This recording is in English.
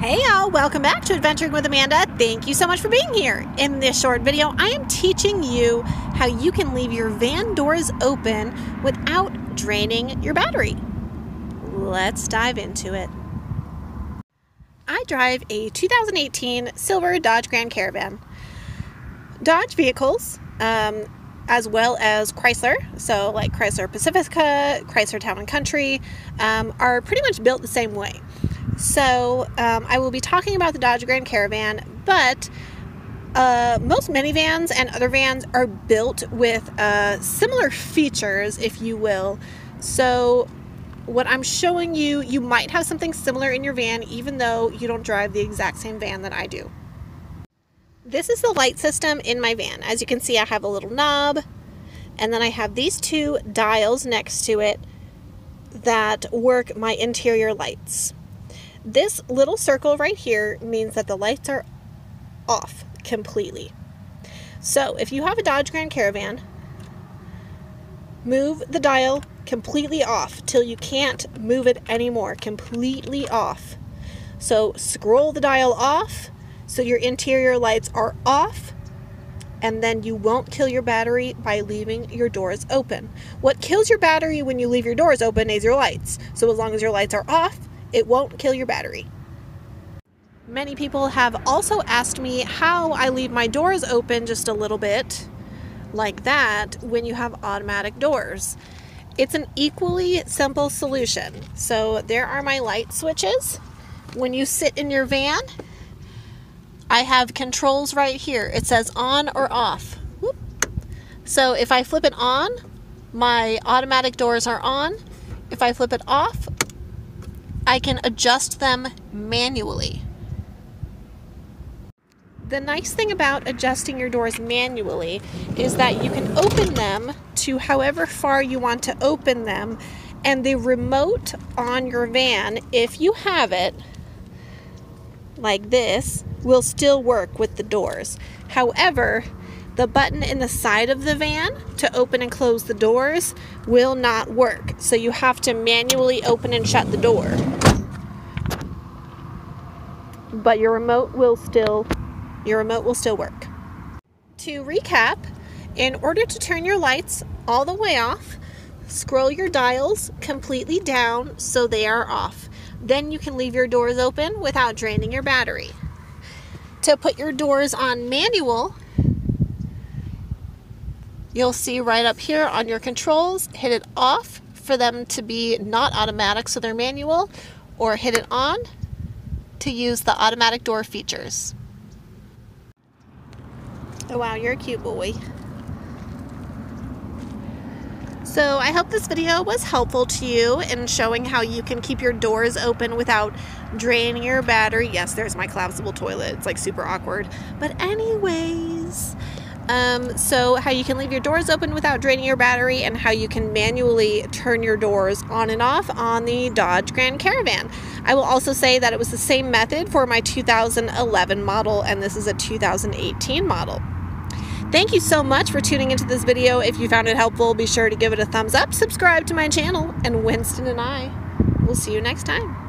Hey y'all, welcome back to Adventuring with Amanda. Thank you so much for being here. In this short video, I am teaching you how you can leave your van doors open without draining your battery. Let's dive into it. I drive a 2018 silver Dodge Grand Caravan. Dodge vehicles, um, as well as Chrysler, so like Chrysler Pacifica, Chrysler Town and Country, um, are pretty much built the same way. So um, I will be talking about the Dodge Grand Caravan, but uh, most minivans and other vans are built with uh, similar features, if you will. So what I'm showing you, you might have something similar in your van, even though you don't drive the exact same van that I do. This is the light system in my van. As you can see, I have a little knob, and then I have these two dials next to it that work my interior lights. This little circle right here means that the lights are off completely. So if you have a Dodge Grand Caravan, move the dial completely off till you can't move it anymore, completely off. So scroll the dial off so your interior lights are off and then you won't kill your battery by leaving your doors open. What kills your battery when you leave your doors open is your lights. So as long as your lights are off, it won't kill your battery. Many people have also asked me how I leave my doors open just a little bit like that when you have automatic doors. It's an equally simple solution. So there are my light switches. When you sit in your van, I have controls right here. It says on or off. So if I flip it on, my automatic doors are on. If I flip it off, I can adjust them manually. The nice thing about adjusting your doors manually is that you can open them to however far you want to open them, and the remote on your van, if you have it like this, will still work with the doors. However, the button in the side of the van to open and close the doors will not work. So you have to manually open and shut the door. But your remote will still your remote will still work. To recap, in order to turn your lights all the way off, scroll your dials completely down so they are off. Then you can leave your doors open without draining your battery. To put your doors on manual, You'll see right up here on your controls, hit it off for them to be not automatic so they're manual, or hit it on to use the automatic door features. Oh wow, you're a cute boy. So I hope this video was helpful to you in showing how you can keep your doors open without draining your battery. Yes, there's my collapsible toilet. It's like super awkward. But anyways, um, so, how you can leave your doors open without draining your battery, and how you can manually turn your doors on and off on the Dodge Grand Caravan. I will also say that it was the same method for my 2011 model, and this is a 2018 model. Thank you so much for tuning into this video. If you found it helpful, be sure to give it a thumbs up, subscribe to my channel, and Wynston and I will see you next time.